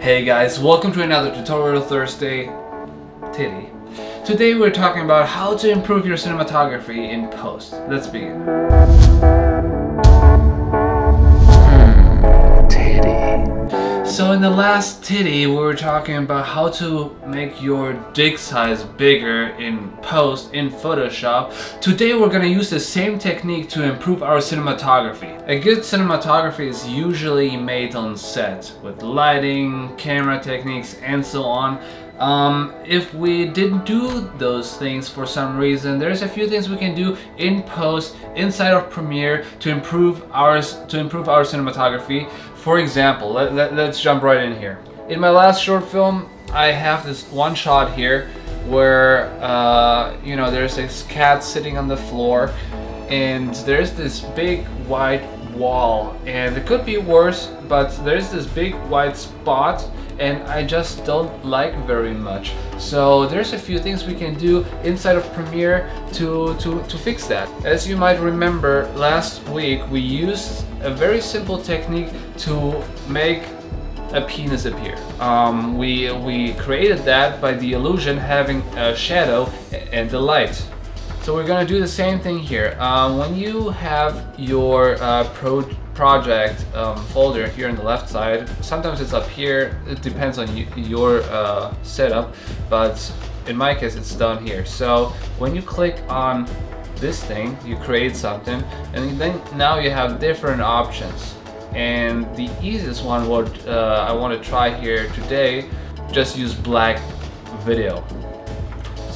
Hey guys, welcome to another Tutorial Thursday TT. Today we're talking about how to improve your cinematography in post. Let's begin. So in the last TT we were talking about how to make your dick size bigger in post in Photoshop. Today we're gonna use the same technique to improve our cinematography. A good cinematography is usually made on set with lighting, camera techniques and so on. Um, if we didn't do those things for some reason, there's a few things we can do in post inside of Premiere to improve ours to improve our cinematography. For example, let, let, let's jump right in here. In my last short film, I have this one shot here where uh, you know there's this cat sitting on the floor and there's this big white wall and it could be worse but there's this big white spot and I just don't like very much. So there's a few things we can do inside of Premiere to, to, to fix that. As you might remember, last week we used a very simple technique to make a penis appear. Um, we, we created that by the illusion having a shadow and the light. So we're gonna do the same thing here. Um, when you have your uh, pro project um, folder here on the left side, sometimes it's up here, it depends on your uh, setup, but in my case it's down here. So when you click on this thing, you create something, and then now you have different options. And the easiest one what uh, I want to try here today, just use black video.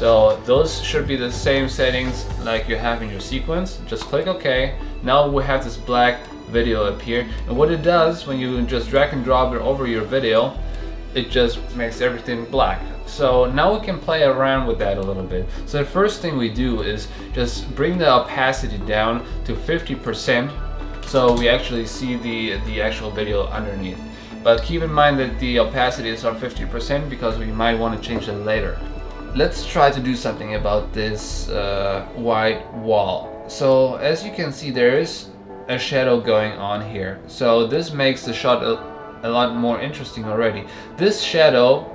So those should be the same settings like you have in your sequence. Just click OK. Now we have this black video appear. And what it does when you just drag and drop it over your video, it just makes everything black. So now we can play around with that a little bit. So the first thing we do is just bring the opacity down to 50% so we actually see the, the actual video underneath. But keep in mind that the opacity is on 50% because we might want to change it later let's try to do something about this uh, white wall. So as you can see there is a shadow going on here. So this makes the shot a, a lot more interesting already. This shadow,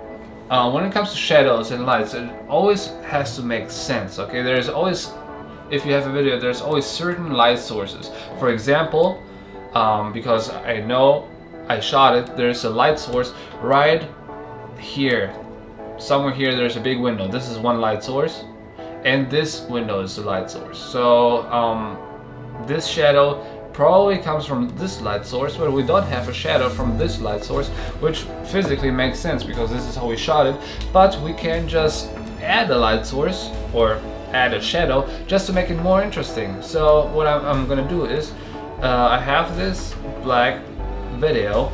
uh, when it comes to shadows and lights, it always has to make sense, okay? There's always, if you have a video, there's always certain light sources. For example, um, because I know I shot it, there's a light source right here somewhere here there's a big window. This is one light source and this window is the light source. So um, this shadow probably comes from this light source, but we don't have a shadow from this light source, which physically makes sense because this is how we shot it. But we can just add a light source or add a shadow just to make it more interesting. So what I'm, I'm gonna do is uh, I have this black video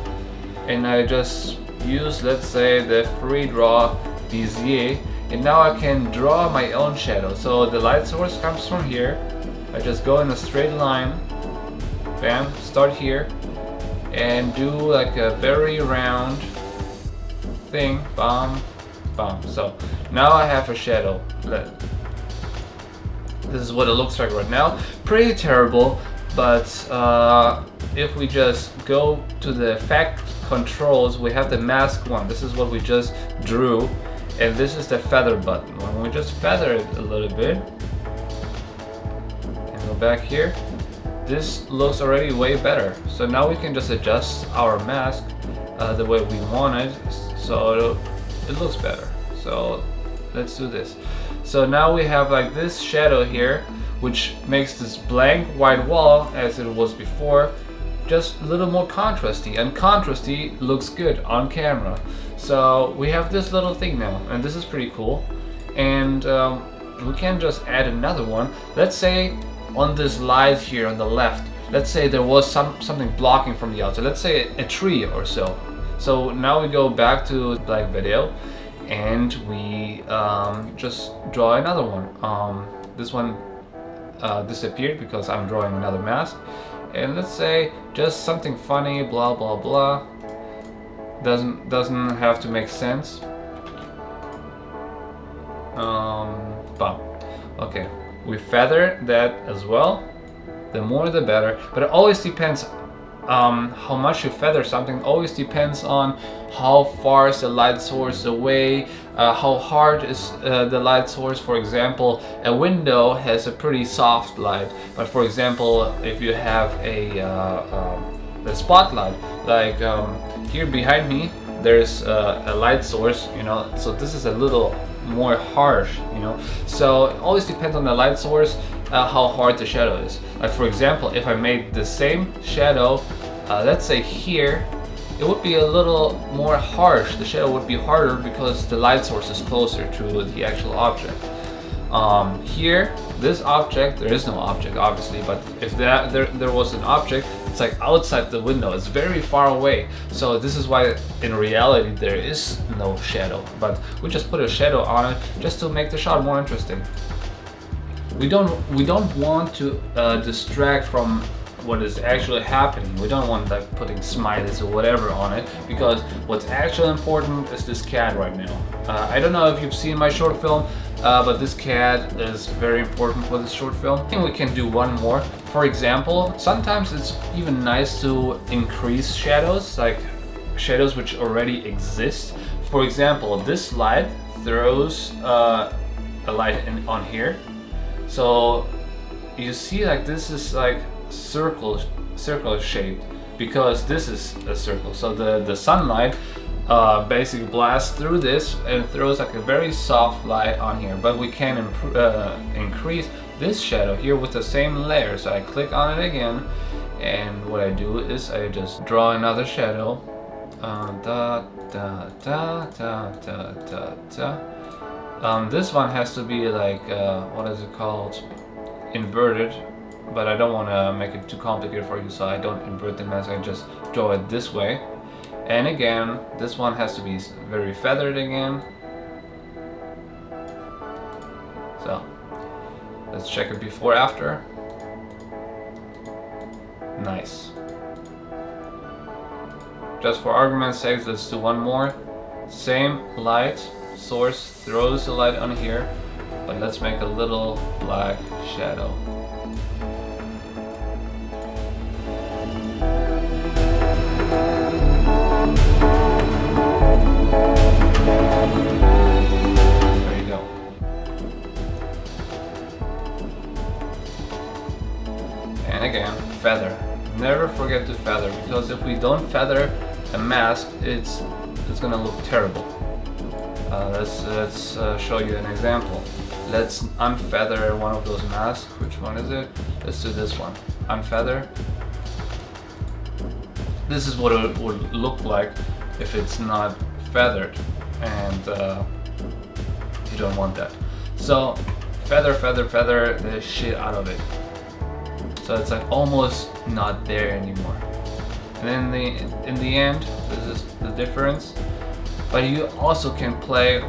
and I just use let's say the free draw Bezier and now I can draw my own shadow. So the light source comes from here. I just go in a straight line, bam, start here and do like a very round thing, bam, bam. So now I have a shadow. This is what it looks like right now. Pretty terrible, but uh, if we just go to the effect controls, we have the mask one. This is what we just drew and this is the feather button. When we just feather it a little bit and go back here, this looks already way better. So now we can just adjust our mask uh, the way we want it so it looks better. So let's do this. So now we have like this shadow here which makes this blank white wall as it was before just a little more contrasty and contrasty looks good on camera. So we have this little thing now, and this is pretty cool. And um, we can just add another one. Let's say on this light here on the left, let's say there was some something blocking from the outside. Let's say a, tree or so. So now we go back to black video and we um, just draw another one. Um, this one uh, disappeared because I'm drawing another mask. And let's say just something funny, blah blah blah doesn't doesn't have to make sense. Um, but okay, we feather that as well. The more the better, but it always depends um, how much you feather something always depends on how far is the light source away, uh, how hard is uh, the light source. For example, a window has a pretty soft light, but for example, if you have a, uh, a spotlight, like um, here behind me, there's a, a light source, you know, so this is a little more harsh, you know. So it always depends on the light source, uh, how hard the shadow is. Like for example, if I made the same shadow, uh, let's say here, it would be a little more harsh. The shadow would be harder because the light source is closer to the actual object. Um, here, this object, there is no object obviously, but if that, there, there was an object, it's like outside the window, it's very far away. So this is why in reality there is no shadow, but we just put a shadow on it just to make the shot more interesting. We don't, we don't want to uh, distract from what is actually happening. We don't want like putting smileys or whatever on it because what's actually important is this cat right now. Uh, I don't know if you've seen my short film, uh, but this cat is very important for this short film. I think we can do one more. For example, sometimes it's even nice to increase shadows, like shadows which already exist. For example, this light throws uh, a light in, on here. So you see like this is like circle circle shaped because this is a circle so the the sunlight uh, basically blasts through this and throws like a very soft light on here but we can uh, increase this shadow here with the same layer. So I click on it again and what I do is I just draw another shadow. Uh, da, da, da, da, da, da, da. Um, this one has to be like uh, what is it called? Inverted but I don't want to make it too complicated for you so I don't invert the mask I just draw it this way. And again this one has to be very feathered again let's check it before after. Nice. Just for argument's sake let's do one more. Same light source throws the light on here but let's make a little black shadow forget to feather because if we don't feather a mask, it's it's gonna look terrible. Uh, let's let's uh, show you an example. Let's unfeather one of those masks. Which one is it? Let's do this one. Unfeather. This is what it would look like if it's not feathered, and uh, you don't want that. So feather, feather, feather the shit out of it. So it's like almost not there anymore. And then the in the end, this is the difference. But you also can play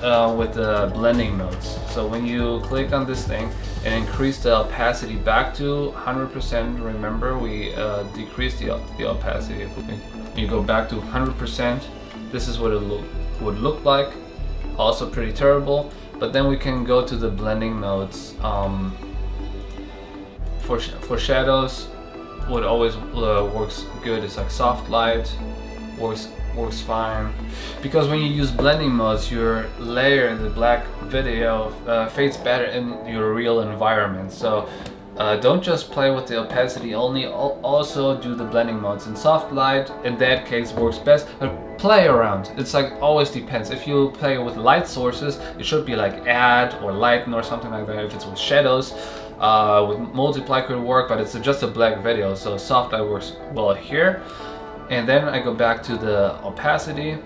uh, with the blending modes. So when you click on this thing and increase the opacity back to 100%, remember we uh, decrease the, the opacity. If you go back to 100%, this is what it would look like. Also pretty terrible. But then we can go to the blending modes. Um, for, for shadows, what always uh, works good is like soft light, works works fine. Because when you use blending modes, your layer in the black video uh, fades better in your real environment. So uh, don't just play with the opacity only, also do the blending modes. And soft light, in that case, works best. But play around. It's like always depends. If you play with light sources, it should be like add or lighten or something like that. If it's with shadows, uh, with multiply could work, but it's just a black video, so soft light works well here. And then I go back to the opacity,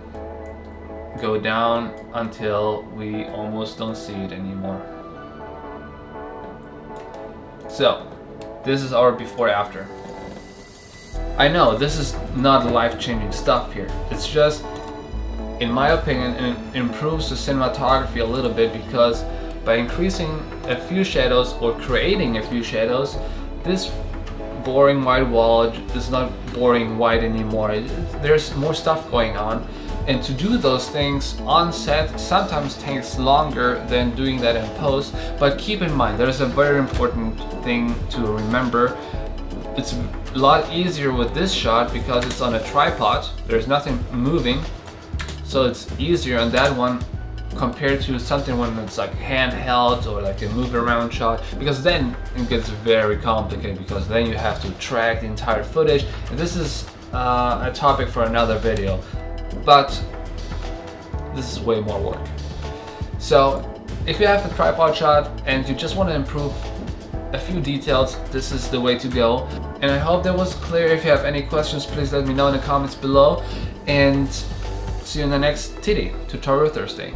go down until we almost don't see it anymore. So, this is our before after. I know this is not life-changing stuff here. It's just, in my opinion, it improves the cinematography a little bit because by increasing a few shadows or creating a few shadows, this boring white wall is not boring white anymore. There's more stuff going on. And to do those things on set sometimes takes longer than doing that in post. But keep in mind, there's a very important thing to remember. It's a lot easier with this shot because it's on a tripod. There's nothing moving. So it's easier on that one compared to something when it's like handheld or like a move around shot because then it gets very complicated because then you have to track the entire footage. And this is uh, a topic for another video but this is way more work. So if you have a tripod shot and you just want to improve a few details this is the way to go. And I hope that was clear. If you have any questions please let me know in the comments below. And see you in the next TD tutorial Thursday